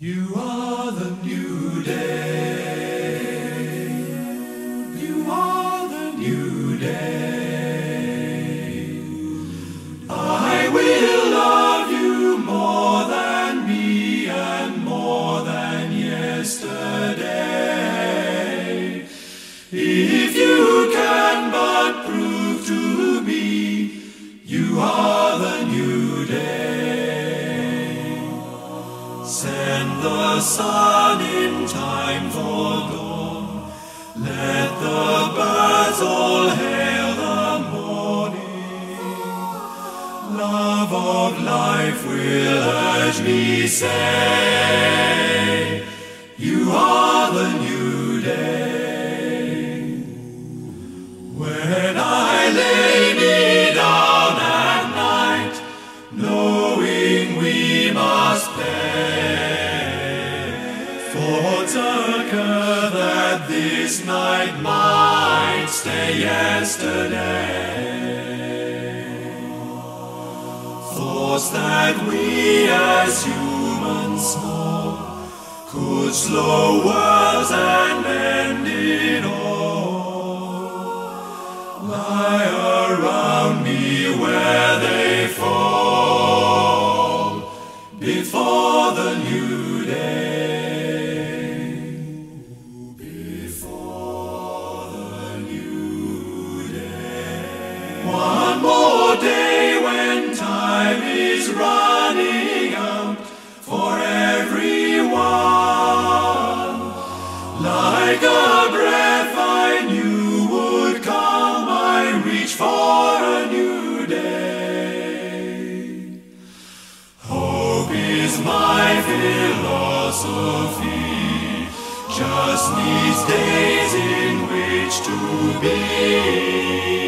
You are the new day. The sun in time for dawn. Let the birds all hail the morning. Love of life will urge me say, thoughts occur that this night might stay yesterday. Thoughts that we as humans small could slow worlds and end it all lie around me where they fall before the new day. One more day when time is running out for everyone. Like a breath I knew would come, I reach for a new day. Hope is my philosophy, just these days in which to be.